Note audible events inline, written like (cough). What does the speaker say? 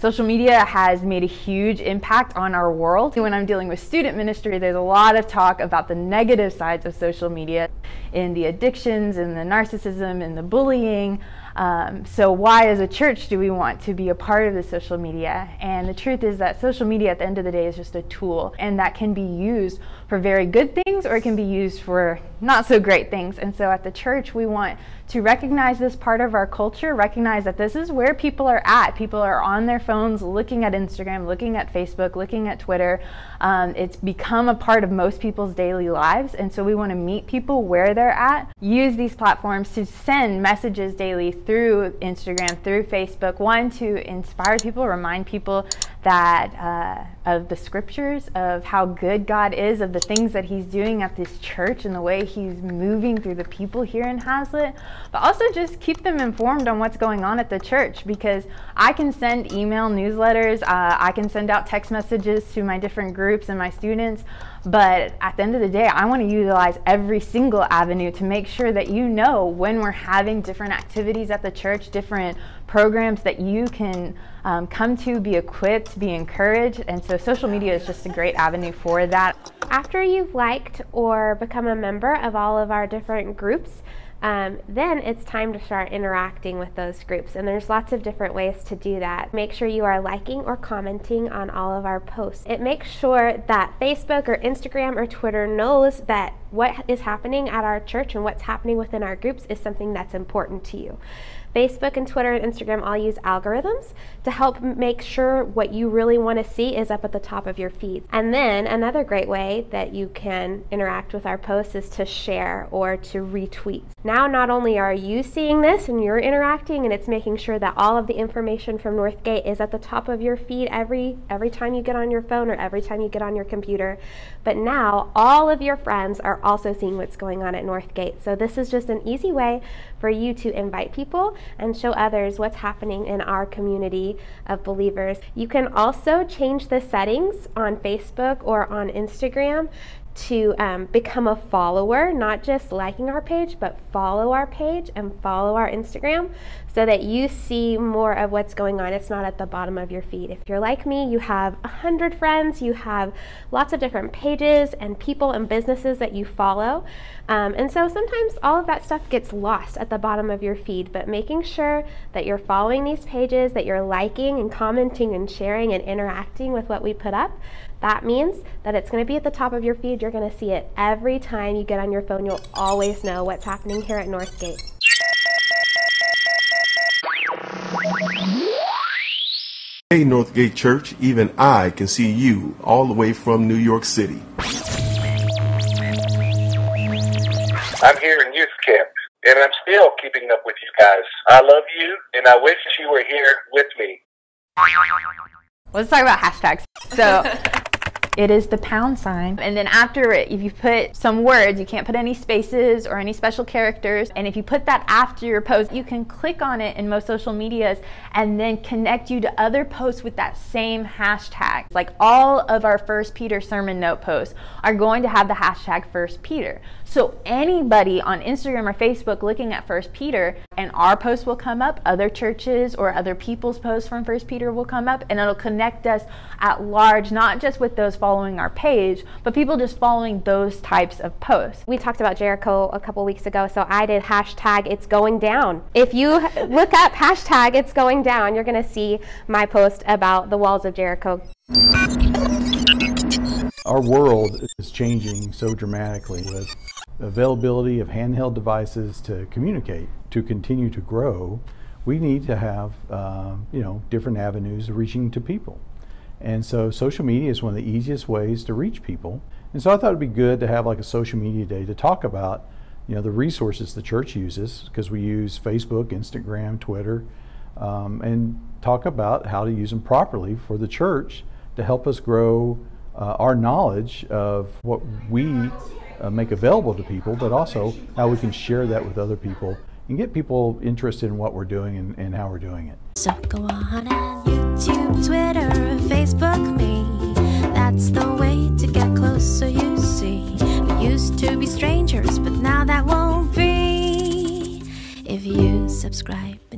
Social media has made a huge impact on our world. When I'm dealing with student ministry, there's a lot of talk about the negative sides of social media in the addictions in the narcissism in the bullying. Um, so why as a church do we want to be a part of the social media? And the truth is that social media at the end of the day is just a tool and that can be used for very good things or it can be used for not so great things. And so at the church we want to recognize this part of our culture, recognize that this is where people are at. People are on their phones looking at Instagram, looking at Facebook, looking at Twitter. Um, it's become a part of most people's daily lives. And so we want to meet people where they're at, use these platforms to send messages daily through Instagram, through Facebook. One, to inspire people, remind people that uh, of the scriptures, of how good God is, of the things that He's doing at this church and the way He's moving through the people here in Haslet, but also just keep them informed on what's going on at the church because I can send email newsletters, uh, I can send out text messages to my different groups and my students, but at the end of the day, I want to utilize every single avenue to make sure that you know when we're having different activities at the church, different programs that you can um, come to, be equipped, be encouraged. And so social media is just a great avenue for that. After you've liked or become a member of all of our different groups, um, then it's time to start interacting with those groups. And there's lots of different ways to do that. Make sure you are liking or commenting on all of our posts. It makes sure that Facebook or Instagram or Twitter knows that what is happening at our church and what's happening within our groups is something that's important to you. Facebook and Twitter and Instagram all use algorithms to help make sure what you really want to see is up at the top of your feed. And then another great way that you can interact with our posts is to share or to retweet. Not only are you seeing this and you're interacting and it's making sure that all of the information from Northgate is at the top of your feed every every time you get on your phone or every time you get on your computer, but now all of your friends are also seeing what's going on at Northgate. So this is just an easy way for you to invite people and show others what's happening in our community of believers. You can also change the settings on Facebook or on Instagram to um, become a follower, not just liking our page, but follow our page and follow our Instagram so that you see more of what's going on. It's not at the bottom of your feed. If you're like me, you have a hundred friends, you have lots of different pages and people and businesses that you follow. Um, and so sometimes all of that stuff gets lost at the bottom of your feed, but making sure that you're following these pages, that you're liking and commenting and sharing and interacting with what we put up, that means that it's going to be at the top of your feed. You're going to see it every time you get on your phone. You'll always know what's happening here at Northgate. Hey, Northgate Church, even I can see you all the way from New York City. I'm here in youth camp, and I'm still keeping up with you guys. I love you, and I wish you were here with me. Let's talk about hashtags. So (laughs) it is the pound sign. And then after it, if you put some words, you can't put any spaces or any special characters. And if you put that after your post, you can click on it in most social medias and then connect you to other posts with that same hashtag. Like all of our First Peter sermon note posts are going to have the hashtag First Peter. So anybody on Instagram or Facebook looking at First Peter and our post will come up, other churches or other people's posts from First Peter will come up, and it'll connect us at large, not just with those following our page, but people just following those types of posts. We talked about Jericho a couple weeks ago, so I did hashtag it's going down. If you (laughs) look up hashtag it's going down, you're going to see my post about the walls of Jericho. Our world is changing so dramatically with availability of handheld devices to communicate. To continue to grow, we need to have uh, you know different avenues of reaching to people. And so social media is one of the easiest ways to reach people. And so I thought it'd be good to have like a social media day to talk about, you know, the resources the church uses because we use Facebook, Instagram, Twitter, um, and talk about how to use them properly for the church to help us grow uh, our knowledge of what we uh, make available to people, but also how we can share that with other people and get people interested in what we're doing and, and how we're doing it. So go on YouTube, Twitter, to be strangers, but now that won't be if you subscribe.